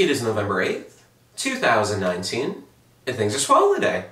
It is November 8th, 2019, and things are swell today.